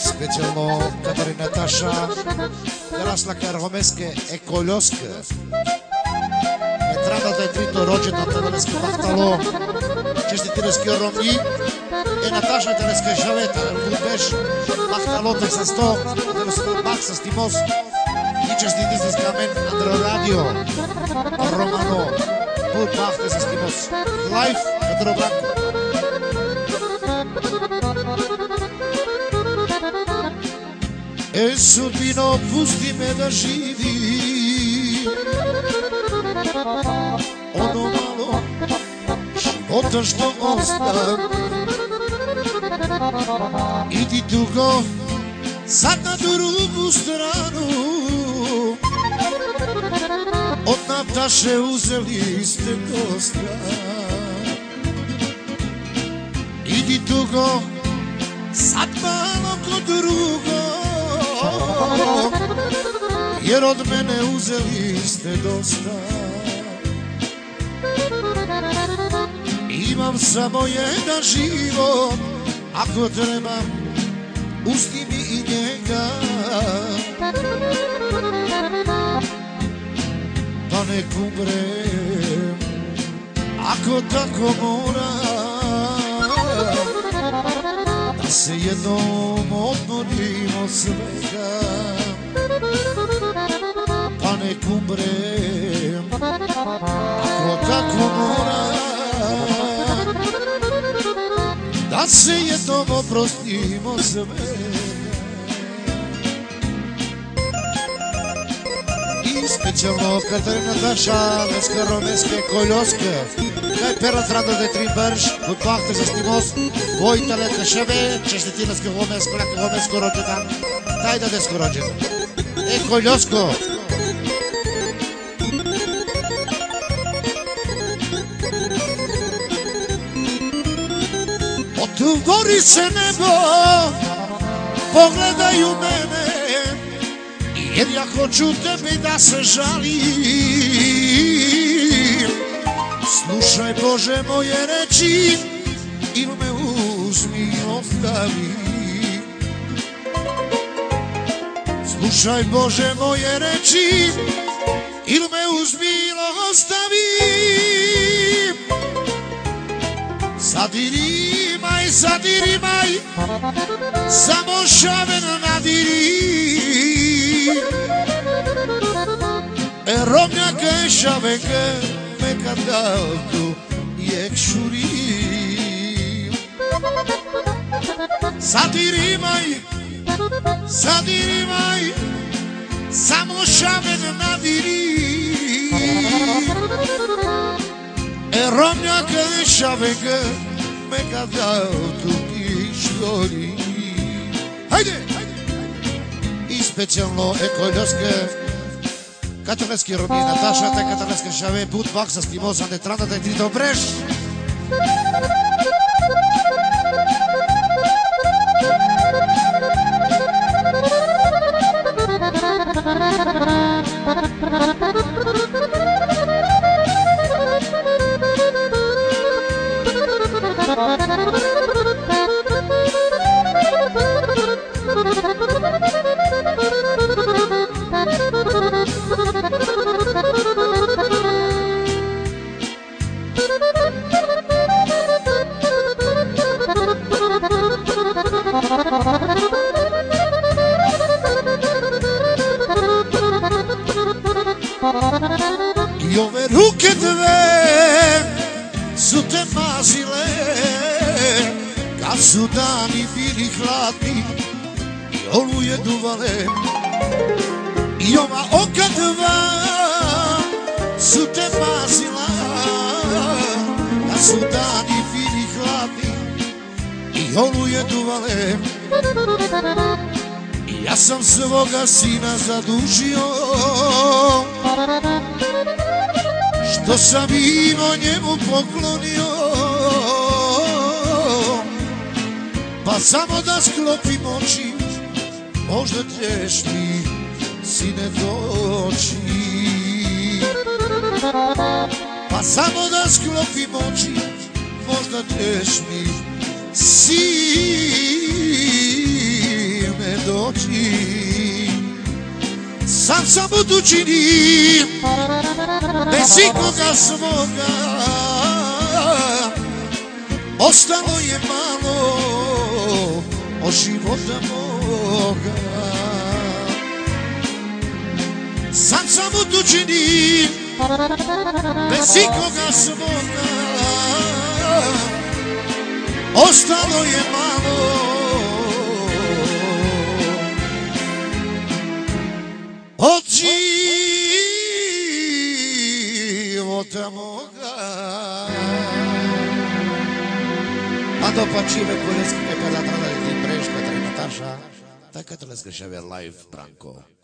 specialno Katrin Nataša, Краслака Ромеске Еколёска. Петраната е трито роđена на Тадалеска Бахтало, честителески ромни, е Наташа Телеска Жавета, Рубеш, Бахталота с 100, Телеска Бах с Тимос, и честите с Камен Андро Радио, Романо, Пулпахте с Тимос, Лайф, Кадро Бранко. E sudbino pusti me da živim. Ono malo života što Osta Idi dugo sad na drugu stranu. Od Nataše uzeli ste dosta Idi dugo sad malo kod jer od mene uzeli ste dosta. Imam samo jedan život Ako treba Pusti mi i njega. Da nek umrem Ako tako mora. Da se jednom odmorim od svega pa ne kumbrem Ako tako moram Da se jednom oprostimo sve Specijalno Katarina Daša, Leska Ромеска, Кольоска, Кай перат рада да три бърж, от пахте за стимос, Войта лека шеве, чештетина с Ромеско, Лека Ромеско роджетан, Тай да деско роджетан. Е, Koljosko, Otvori se nebo, pogledaj u mene, jer ja hoću tebi da se žalim. Slušaj Bože moje reči, ili me uzmi ostavi. Slušaj Bože moje reči, ili me uzmi i ostavi. Zadirimaj, zadirimaj, samo šaven nadiri. E romnjake me kadaltu jek šuri. Zadirimaj, zadirimaj, Задири май, само шавен надири Ером някъде шавега ме казалто ти штори Хайде! И специално е колеска Каталески роби Наташата, каталеска шаве, бутбак с тимоса, не трябва да ти добреш! Хайде! I ove ruke dve su te mazile Kad su dani bili hladni i oluje duvale. I ova oka dva su te mazila i oluje duvale I ja sam svoga sina zadužio. Što sam vino njemu poklonio. Pa samo da sklopim oči Možda ćeš mi sine doći. Pa samo da sklopim oči Možda ćeš mi me doći Sam sam budućini Bez ikoga svoga. Ostalo je malo Od života moga. Sam sam budućini Bez ikoga svoga ostalo je malo od života moga. A dopačive koleske kada trala ti breška, tre Natasza, taka troszkę się live, Branko.